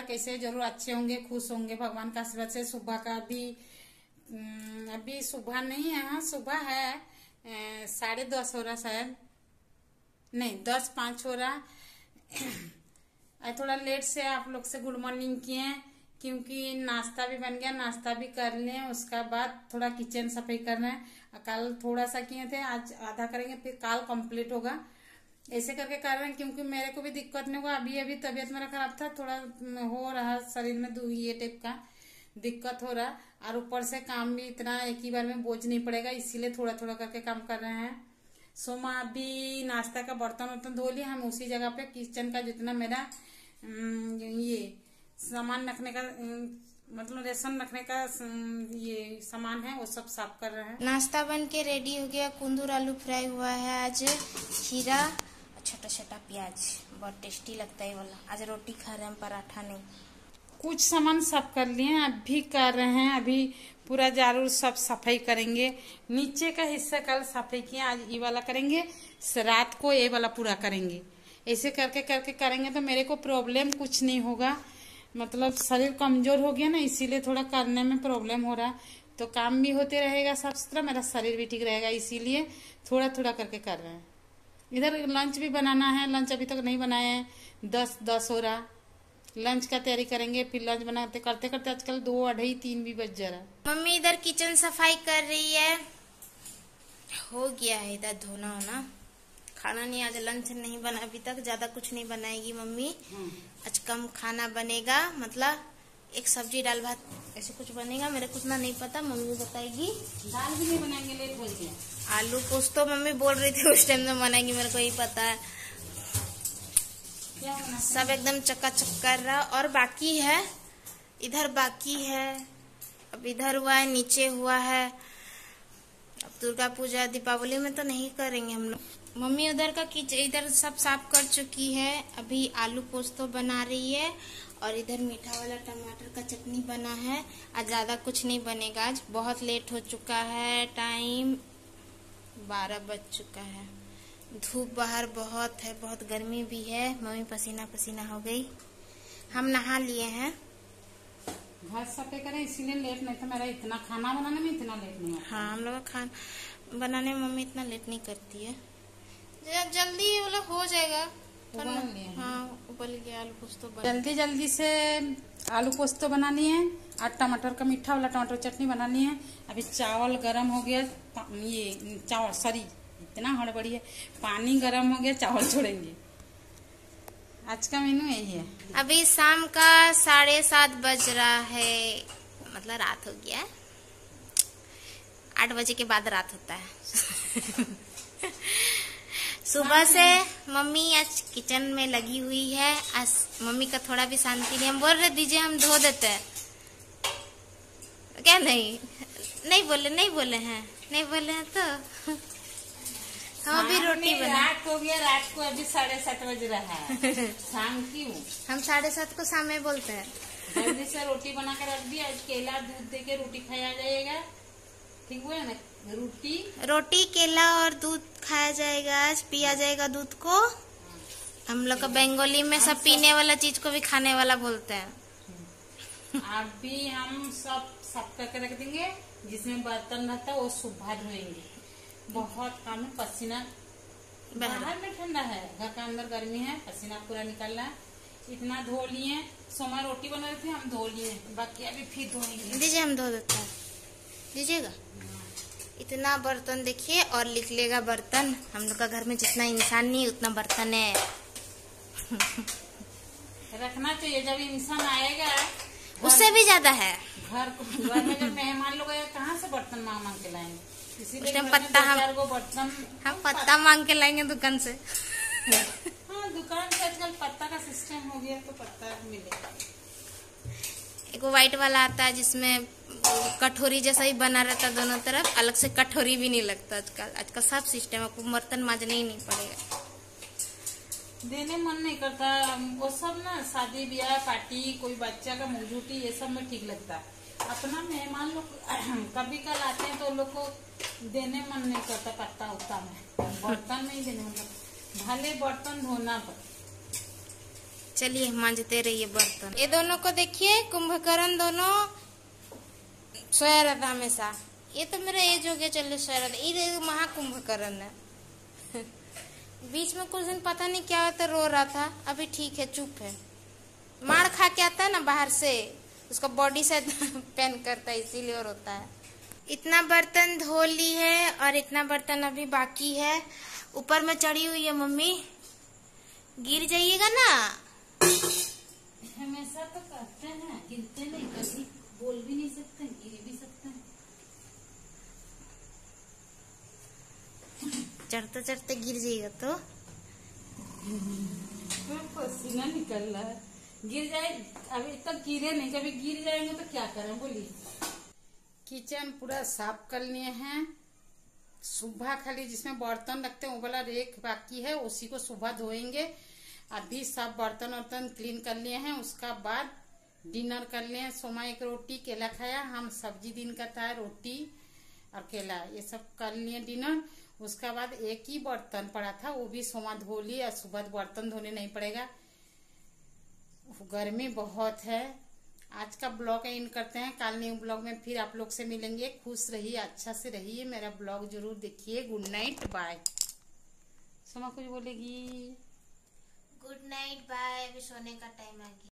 परिवार कैसे ज़रूर अच्छे होंगे, खुश होंगे, भगवान का आशीर्वाद से सुबह का अभी अभी सुबह नहीं है हाँ सुबह है साढ़े दस हो रहा शायद। नहीं, दस पाँच हो रहा। आज थोड़ा लेट से आप लोग से गुड मॉर्निंग किए क्योंकि नाश्ता भी बन गया, नाश्ता भी कर लिए उसका बाद थोड़ा किचन सफ़ाई कर रहे हैं कल थोड़ा सा किए थे, आज आधा करेंगे, फिर काल कंप्लीट होगा। ऐसे करके कर रहे हैं, क्योंकि मेरे को भी दिक्कत नहीं होगा अभी अभी तबीयत मेरा खराब था, थोड़ा हो रहा शरीर में ये टाइप का दिक्कत हो रहा। और ऊपर से काम भी इतना एक ही बार में बोझ नहीं पड़ेगा, इसीलिए थोड़ा थोड़ा करके काम कर रहे हैं। सोमा, अभी नाश्ता का बर्तन वर्तन धो लिया, हम उसी जगह पे, किचन का जितना मेरा ये सामान रखने का मतलब रेशन रखने का ये सामान है, वो सब साफ़ कर रहे हैं। नाश्ता बन के रेडी हो गया। कुंदूर आलू फ्राई हुआ है आज। खीरा छोटा छोटा प्याज, बहुत टेस्टी लगता है वाला। आज रोटी खा रहे हैं, पराठा नहीं। कुछ सामान साफ़ कर लिए हैं, अभी कर रहे हैं, अभी पूरा जारूर सब सफ़ाई करेंगे। नीचे का हिस्सा कल सफ़ाई किया, आज ये वाला करेंगे रात को ये वाला पूरा करेंगे। ऐसे करके करके करेंगे तो मेरे को प्रॉब्लम कुछ नहीं होगा। मतलब शरीर कमज़ोर हो गया ना, इसीलिए थोड़ा करने में प्रॉब्लम हो रहा। तो काम भी होते रहेगा साफ़ सुथरा मेरा शरीर भी ठीक रहेगा, इसीलिए थोड़ा थोड़ा करके कर रहे हैं। इधर लंच भी बनाना है लंच अभी तक नहीं बनाए हैं। दस दस हो रहा। लंच का तैयारी करेंगे फिर लंच बनाते करते करते आजकल दो अढ़ाई तीन भी बज जा रहा। मम्मी इधर किचन सफ़ाई कर रही है। हो गया है इधर धोना होना। खाना नहीं आज लंच नहीं बना अभी तक ज़्यादा कुछ नहीं बनाएगी मम्मी। आज कम खाना बनेगा मतलब एक सब्ज़ी दाल भात ऐसे कुछ बनेगा मेरे को उतना नहीं पता मम्मी बताएगी। दाल भी नहीं बनाएँगे लेट हो गया आलू कुछ तो मम्मी बोल रही थी उस टाइम में बनाएगी मेरे को ही पता है। सब एकदम चकाचक कर रहा और बाकी है? इधर बाकी है। अब इधर हुआ है नीचे हुआ है। अब दुर्गा पूजा दीपावली में तो नहीं करेंगे हम लोग। मम्मी उधर का किच इधर सब साफ़ कर चुकी है। अभी आलू पोस्तो बना रही है और इधर मीठा वाला टमाटर का चटनी बना है। आज ज़्यादा कुछ नहीं बनेगा आज बहुत लेट हो चुका है टाइम बारह बज चुका है। धूप बाहर बहुत है बहुत गर्मी भी है। मम्मी पसीना पसीना हो गई। हम नहा लिए हैं। घर सफ़ाई करें इसीलिए लेट नहीं था। मेरा इतना खाना बनाने में इतना लेट नहीं हाँ हम लोग खाना बनाने में मम्मी इतना लेट नहीं करती है। जल्दी वाला हो जाएगा हाँ। उबल गया आलू कुछ तो जल्दी जल्दी से आलू पोस्तो बनानी है और टमाटर का मीठा वाला टमाटर चटनी बनानी है। अभी चावल गरम हो गया ये चावल, सॉरी, इतना हड़बड़ी है, पानी गरम हो गया, चावल छोड़ेंगे। आज का मेनू यही है। अभी शाम का साढ़े सात बज रहा है मतलब रात हो गया आठ बजे के बाद रात होता है। सुबह से मम्मी आज किचन में लगी हुई है। आज मम्मी का थोड़ा भी शांति नहीं। हम बोल रहे दीजिए हम धो देते हैं। क्या नहीं? नहीं बोले नहीं बोले हैं। नहीं बोले हैं तो। हम अभी रोटी बना रात हो गया रात को अभी साढ़े सात बज रहा है। शाम क्यों हम साढ़े सात को शाम में बोलते हैं। जल्दी से रोटी बना के रख दिया। आज केला दूध दे के रोटी खाया जाएगा। ठीक हुआ ना? रोटी। रोटी केला और दूध खाया जाएगा आज पिया जाएगा दूध को। हम लोग का बंगाली में सब पीने वाला चीज़ को भी खाने वाला बोलते हैं। अभी हम सब साफ़ करके रख देंगे जिसमें बर्तन रहता है वो सुबह धोएँगे। बहुत काम है पसीना बाहर में ठंडा है घर का अंदर गर्मी है पसीना पूरा निकल रहा है। इतना धो लिए सोमा रोटी बना रहे थे हम धो लिए बाकी अभी फिर धोएँगे। दीजिए हम धो देते हैं। दीजिएगा? इतना बर्तन देखिए और लिख लेगा बर्तन। हम लोग का घर में जितना इंसान नहीं उतना बर्तन है। रखना चाहिए जब इंसान आएगा उससे भी ज़्यादा है। घर को घर में जब मेहमान लोग कहाँ से बर्तन मांग मांग के लाएँगे? इसीलिए उस टाइम घर में पत्ता हम- बर्तन हम पत्ता मांग के लाएँगे दुकान से। हाँ दुकान से आजकल पत्ता का सिस्टम हो गया तो पत्ता मिलेगा। एक व्हाइट वाला आता है जिसमें कटोरी जैसा ही बना रहता दोनों तरफ़ अलग से कटोरी भी नहीं लगता आजकल। आजकल सब सिस्टम आपको बर्तन मांजने ही नहीं पड़ेगा। देने मन नहीं करता। वो सब ना शादी ब्याह पार्टी कोई बच्चा का मुझूटी ये सब में ठीक लगता है। अपना मेहमान लोग कभी कल आते हैं तो लोग को देने मन नहीं करता पत्ता उत्ता में। बर्तन में ही देने मन भले बर्तन धोना पर चलिए मांझते रहिए बर्तन। ये दोनों को देखिए कुंभकर्ण दोनों सोया रहता हमेशा ये तो मेरा एज हो गया, चलो सोया रहता ये महाकुंभकर्ण है। बीच में कुछ दिन पता नहीं क्या होता रो रहा था। अभी ठीक है, चुप है। मार खा के आता है ना बाहर से, उसका बॉडी से पेन करता है, इसीलिए और होता है। इतना बर्तन धो ली है और इतना बर्तन अभी बाकी है। ऊपर में चढ़ी हुई है मम्मी। गिर जाइएगा ना। हमेशा तो करते हैं, गिरते नहीं कभी। बोल भी नहीं सकते गिर भी सकते हैं। चढ़ते चढ़ते गिर जाइएगा तो। पसीना निकल रहा है। गिर जाए अभी तक गिरे नहीं कभी गिर जाएँगे तो क्या करें बोलिए। किचन पूरा साफ़ कर लिए हैं। सुबह खाली जिसमें बर्तन रखते हैं वो वाला रेक बाकी है उसी को सुबह धोएँगे। अभी सब बर्तन वर्तन क्लीन कर लिए हैं उसका बाद डिनर कर लिए सोमा एक रोटी, केला खाया, हम सब्ज़ी दिन का था, रोटी और केला, ये सब कर लिए डिनर उसका बाद एक ही बर्तन पड़ा था, वो भी सोमा धो लिया सुबह बर्तन धोने नहीं पड़ेगा। गर्मी बहुत है। आज का ब्लॉग इन करते हैं। कल न्यू ब्लॉग में फिर आप लोग से मिलेंगे। खुश रहिए अच्छा से रहिए। मेरा ब्लॉग ज़रूर देखिए। गुड नाइट बाय सोमा कुछ बोलेगी? गुड नाइट बाय अभी सोने का टाइम आ गया।